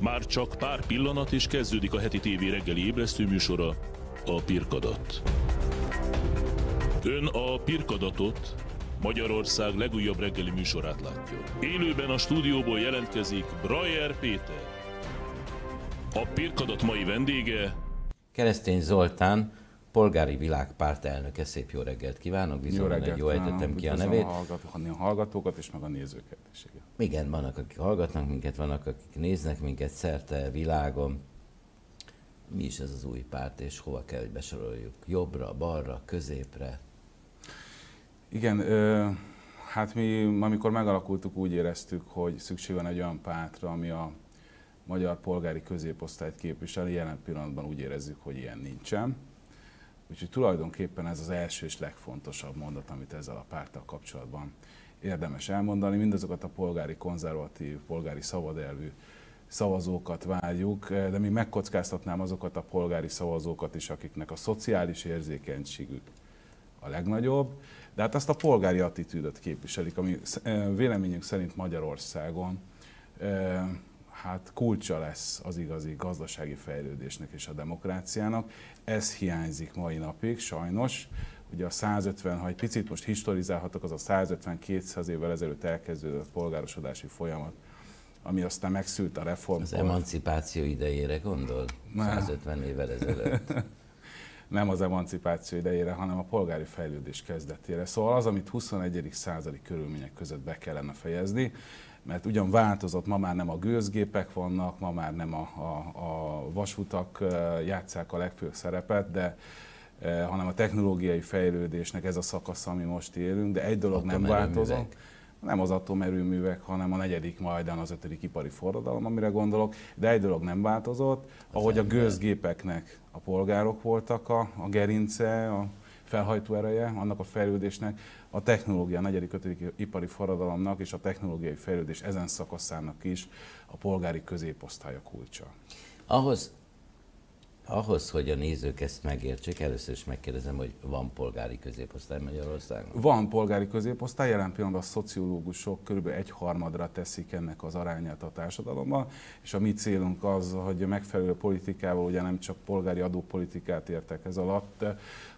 Már csak pár pillanat és kezdődik a heti tévé reggeli ébresztő műsora, a Pirkadat. Ön a Pirkadatot, Magyarország legújabb reggeli műsorát látja. Élőben a stúdióból jelentkezik Brajer Péter. A Pirkadat mai vendége Keresztény Zoltán, polgári világpárt elnöke. Szép jó reggelt kívánok, bizony, egy jó ejtettem ki a nevét. A, hallgatók, a hallgatókat és meg a nézőket is. Igen. Igen, vannak, akik hallgatnak minket, vannak, akik néznek minket szerte világon. Mi is ez az új párt, és hova kell, hogy besoroljuk? Jobbra, balra, középre? Igen, ö, hát mi, amikor megalakultuk, úgy éreztük, hogy szükség van egy olyan pártra, ami a magyar polgári középosztályt képviseli. Jelen pillanatban úgy érezzük, hogy ilyen nincsen. Úgyhogy tulajdonképpen ez az első és legfontosabb mondat, amit ezzel a párttal kapcsolatban érdemes elmondani. Mindazokat a polgári konzervatív, polgári szabadelvű szavazókat várjuk, de mi megkockáztatnám azokat a polgári szavazókat is, akiknek a szociális érzékenységük a legnagyobb, de hát azt a polgári attitűdöt képviselik, ami véleményünk szerint Magyarországon hát kulcsa lesz az igazi gazdasági fejlődésnek és a demokráciának. Ez hiányzik mai napig, sajnos. Ugye a 150, ha egy picit most historizálhatok, az a 150-200 évvel ezelőtt elkezdődött polgárosodási folyamat, ami aztán megszült a reform. Az emancipáció idejére gondol? 150 évvel ezelőtt. nem az emancipáció idejére, hanem a polgári fejlődés kezdetére. Szóval az, amit 21. századi körülmények között be kellene fejezni, mert ugyan változott, ma már nem a gőzgépek vannak, ma már nem a, a, a vasutak játszák a legfőbb szerepet, de hanem a technológiai fejlődésnek ez a szakasz, ami most élünk, de egy dolog nem változott. Nem az atomerőművek, hanem a negyedik, majdan az ötödik ipari forradalom, amire gondolok, de egy dolog nem változott, ahogy a gőzgépeknek a polgárok voltak a, a gerince, a felhajtó ereje annak a fejlődésnek, a technológia, a negyedik, ötödik ipari forradalomnak és a technológiai fejlődés ezen szakaszának is a polgári középosztálya kulcsa. Ahhoz, ahhoz, hogy a nézők ezt megértsék, először is megkérdezem, hogy van polgári középosztály Magyarországon? Van polgári középosztály, jelen pillanatban a szociológusok kb. egy harmadra teszik ennek az arányát a társadalomban, és a mi célunk az, hogy megfelelő politikával, ugye nem csak polgári adópolitikát értek ez alatt,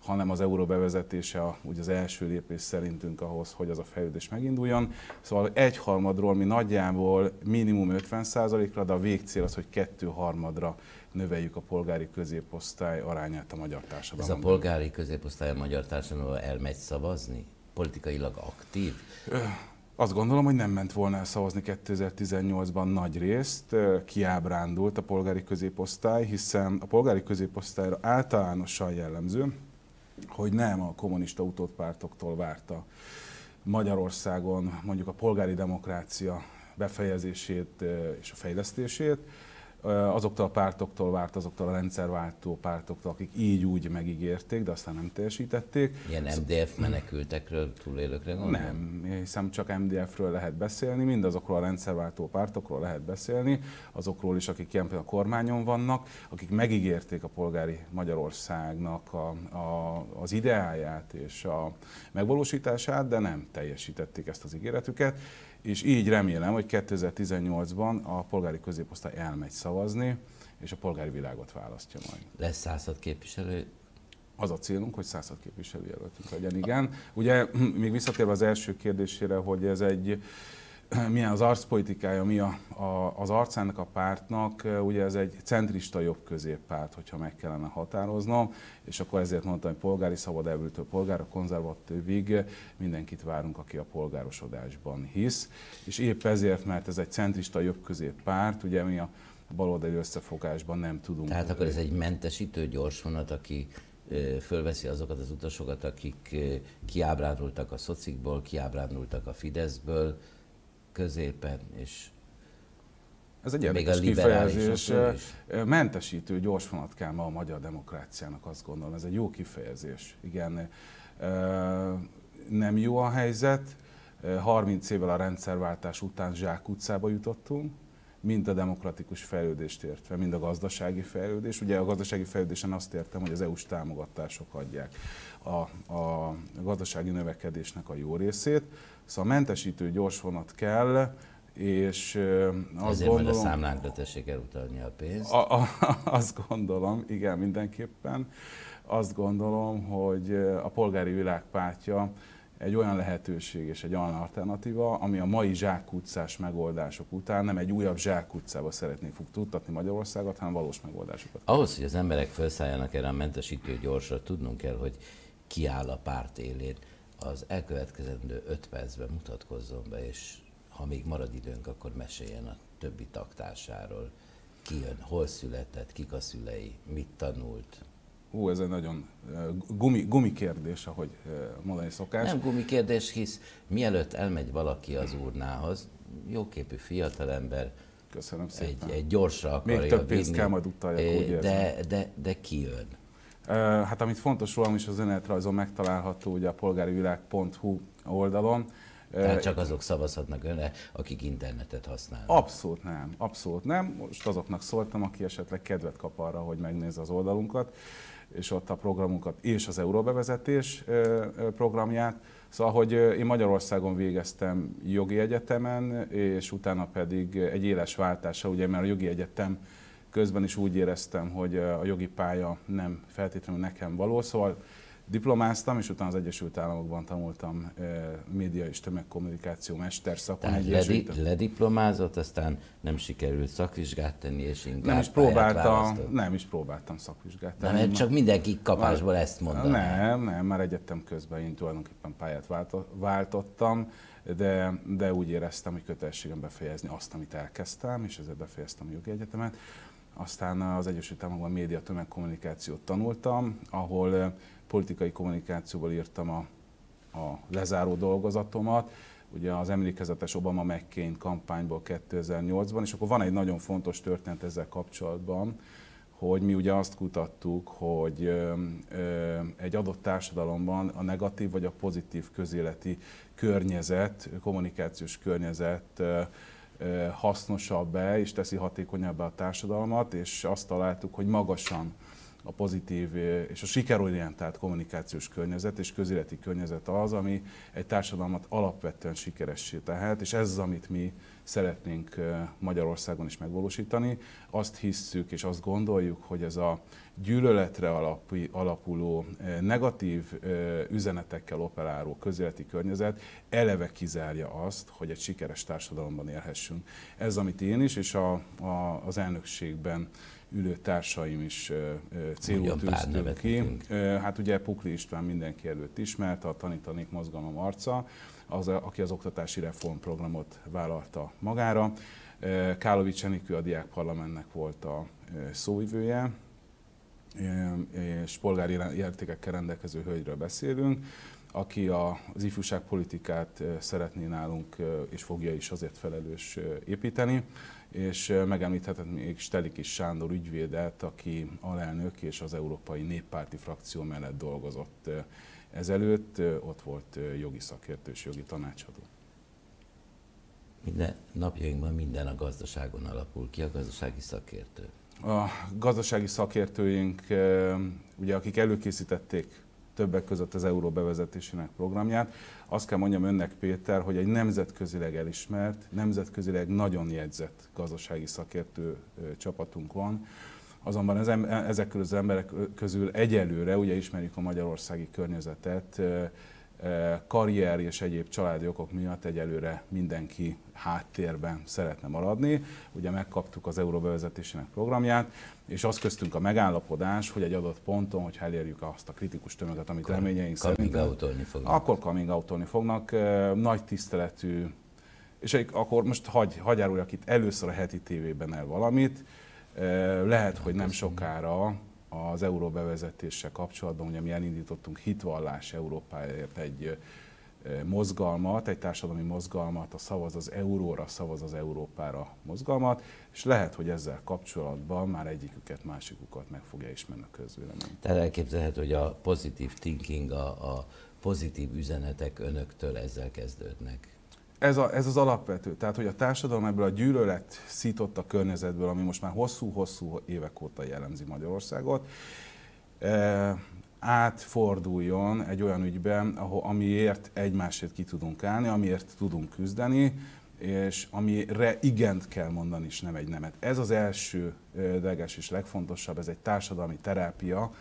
hanem az euró bevezetése a, ugye az első lépés szerintünk ahhoz, hogy az a fejlődés meginduljon. Szóval egy harmadról mi nagyjából minimum 50%-ra, de a végcél az, hogy kettő harmadra növeljük a polgári középosztály arányát a magyar társadalomban. Ez a polgári középosztály a magyar társadalomban elmegy szavazni? Politikailag aktív? Azt gondolom, hogy nem ment volna el szavazni 2018-ban nagy részt, kiábrándult a polgári középosztály, hiszen a polgári középosztályra általánosan jellemző, hogy nem a kommunista utódpártoktól várta Magyarországon mondjuk a polgári demokrácia befejezését és a fejlesztését, azoktól a pártoktól várt, azoktól a rendszerváltó pártoktól, akik így úgy megígérték, de aztán nem teljesítették. Ilyen MDF menekültekről, túlélőkre gondolom? Nem, hiszem csak MDF-ről lehet beszélni, mindazokról a rendszerváltó pártokról lehet beszélni, azokról is, akik ilyen a kormányon vannak, akik megígérték a polgári Magyarországnak a, a, az ideáját és a megvalósítását, de nem teljesítették ezt az ígéretüket és így remélem, hogy 2018-ban a polgári középosztály elmegy szavazni, és a polgári világot választja majd. Lesz 106 képviselő? Az a célunk, hogy 106 jelöltünk legyen, igen. Ugye még visszatérve az első kérdésére, hogy ez egy milyen az arcpolitikája, mi a, a, az arcának a pártnak, ugye ez egy centrista jobb középpárt, hogyha meg kellene határoznom, és akkor ezért mondtam, hogy polgári szabad elvültől polgára konzervatívig mindenkit várunk, aki a polgárosodásban hisz, és épp ezért, mert ez egy centrista jobb középpárt, ugye mi a baloldali összefogásban nem tudunk. Tehát akkor ez egy mentesítő gyorsvonat, aki fölveszi azokat az utasokat, akik kiábrándultak a szocikból, kiábrándultak a Fideszből, középen, és ez egy érdekes kifejezés. Mentesítő gyorsvonat kell ma a magyar demokráciának, azt gondolom. Ez egy jó kifejezés. Igen, nem jó a helyzet. 30 évvel a rendszerváltás után zsák utcába jutottunk, mind a demokratikus fejlődést értve, mind a gazdasági fejlődés. Ugye a gazdasági fejlődésen azt értem, hogy az EU-s támogatások adják a, a gazdasági növekedésnek a jó részét. Szóval a mentesítő gyorsvonat kell, És azt Ezért gondolom, majd a számlánkra tessék elutalni a pénzt. A, a, azt gondolom, igen, mindenképpen. Azt gondolom, hogy a polgári világpártja egy olyan lehetőség és egy olyan alternatíva, ami a mai zsákutcás megoldások után nem egy újabb zsákutcába szeretné fog tudtatni Magyarországot, hanem valós megoldásokat. Ahhoz, hogy az emberek felszálljanak erre a mentesítő gyorsra, tudnunk kell, hogy ki áll a párt élén. Az elkövetkezendő öt percben mutatkozzon be, és ha még marad időnk, akkor meséljen a többi taktársáról. Ki jön, hol született, kik a szülei, mit tanult, Hú, ez egy nagyon gumi, gumi kérdés, ahogy mondani szokás. Nem gumi kérdés, hisz mielőtt elmegy valaki az urnához, jóképű fiatalember, Köszönöm szépen. Egy, egy gyorsra akarja Még több pénzt kell majd utaljak, úgy de, de, de ki jön? Hát amit fontos rólam is az önéletrajzon megtalálható ugye a polgárivilág.hu oldalon. Tehát csak azok szavazhatnak önre, akik internetet használnak. Abszolút nem, abszolút nem. Most azoknak szóltam, aki esetleg kedvet kap arra, hogy megnézze az oldalunkat és ott a programunkat és az euróbevezetés programját. Szóval, hogy én Magyarországon végeztem jogi egyetemen, és utána pedig egy éles váltása, ugye mert a jogi egyetem közben is úgy éreztem, hogy a jogi pálya nem feltétlenül nekem való, szóval diplomáztam, és utána az Egyesült Államokban tanultam e, média és tömegkommunikáció mesterszakon. Tehát ledi, lediplomázott, aztán nem sikerült szakvizsgát tenni, és inkább nem is próbáltam, nem is próbáltam szakvizsgát tenni. Nem, csak mindenki kapásból ezt mondaná. Nem, nem, már egyetem közben én tulajdonképpen pályát váltottam, de, de úgy éreztem, hogy kötelességem befejezni azt, amit elkezdtem, és ezért befejeztem a jogi egyetemet. Aztán az Egyesült Államokban média tömegkommunikációt tanultam, ahol politikai kommunikációval írtam a, a lezáró dolgozatomat, ugye az emlékezetes Obama McCain kampányból 2008-ban, és akkor van egy nagyon fontos történet ezzel kapcsolatban, hogy mi ugye azt kutattuk, hogy ö, ö, egy adott társadalomban a negatív vagy a pozitív közéleti környezet, kommunikációs környezet ö, hasznosabb-e és teszi hatékonyabbá a társadalmat, és azt találtuk, hogy magasan a pozitív és a sikerorientált kommunikációs környezet és közéleti környezet az, ami egy társadalmat alapvetően sikeressé tehet, és ez az, amit mi szeretnénk Magyarországon is megvalósítani. Azt hisszük és azt gondoljuk, hogy ez a gyűlöletre alapuló, negatív üzenetekkel operáló közéleti környezet eleve kizárja azt, hogy egy sikeres társadalomban élhessünk. Ez, amit én is, és a, a, az elnökségben ülő társaim is célul tűztük ki. Hát ugye Pukli István mindenki előtt ismert, a Tanítanék mozgalom arca, az, aki az oktatási reformprogramot vállalta magára. Kálovics Enikő a Diák Parlamentnek volt a szóvivője, és polgári értékekkel rendelkező hölgyről beszélünk, aki az ifjúságpolitikát szeretné nálunk, és fogja is azért felelős építeni és megemlíthetem még Stelikis Sándor ügyvédet, aki alelnök és az Európai Néppárti frakció mellett dolgozott ezelőtt, ott volt jogi szakértő és jogi tanácsadó. Minden napjainkban minden a gazdaságon alapul. Ki a gazdasági szakértő? A gazdasági szakértőink, ugye, akik előkészítették többek között az euró bevezetésének programját. Azt kell mondjam önnek, Péter, hogy egy nemzetközileg elismert, nemzetközileg nagyon jegyzett gazdasági szakértő csapatunk van. Azonban ezek közül az emberek közül egyelőre, ugye ismerjük a magyarországi környezetet, karrier és egyéb családi okok miatt egyelőre mindenki háttérben szeretne maradni. Ugye megkaptuk az euró bevezetésének programját, és az köztünk a megállapodás, hogy egy adott ponton, hogy elérjük azt a kritikus tömeget, amit Akkor reményeink szerint... fognak. Akkor coming out fognak. Nagy tiszteletű, és akkor most hagy, hagy áruljak itt először a heti tévében el valamit. Lehet, hogy nem sokára az euró bevezetése kapcsolatban, ugye mi elindítottunk hitvallás Európáért egy mozgalmat, egy társadalmi mozgalmat, a szavaz az euróra, szavaz az Európára mozgalmat, és lehet, hogy ezzel kapcsolatban már egyiküket, másikukat meg fogja ismerni a közvélemény. Tehát elképzelhető, hogy a pozitív thinking, a, a pozitív üzenetek önöktől ezzel kezdődnek. Ez, a, ez az alapvető. Tehát, hogy a társadalom ebből a gyűlölet szított a környezetből, ami most már hosszú-hosszú évek óta jellemzi Magyarországot, átforduljon egy olyan ügyben, ahol, amiért egymásért ki tudunk állni, amiért tudunk küzdeni, és amire igent kell mondani, és nem egy nemet. Ez az első leges és legfontosabb, ez egy társadalmi terápia,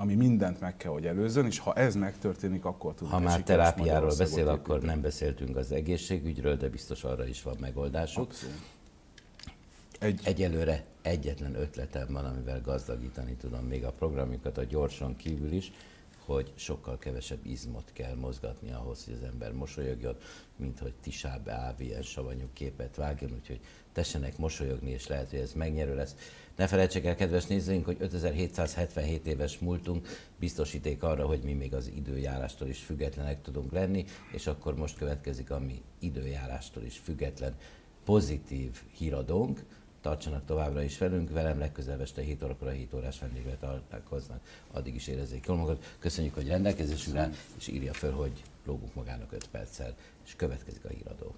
ami mindent meg kell, hogy előzön, és ha ez megtörténik, akkor tudunk Ha már terápiáról beszél, akkor nem beszéltünk az egészségügyről, de biztos arra is van megoldásuk. Abszolút. Egy... Egyelőre egyetlen ötletem van, amivel gazdagítani tudom még a programjukat a gyorsan kívül is, hogy sokkal kevesebb izmot kell mozgatni ahhoz, hogy az ember mosolyogjon, mint hogy tisább áv ilyen savanyú képet vágjon, úgyhogy tessenek mosolyogni, és lehet, hogy ez megnyerő lesz. Ne felejtsék el, kedves nézőink, hogy 5777 éves múltunk biztosíték arra, hogy mi még az időjárástól is függetlenek tudunk lenni, és akkor most következik a mi időjárástól is független pozitív híradónk, tartsanak továbbra is velünk, velem legközelebb este 7 órakor a 7 órás vendégre találkoznak, addig is érezzék jól magukat. Köszönjük, hogy rendelkezésünkre, és írja föl, hogy lógunk magának 5 perccel, és következik a híradó.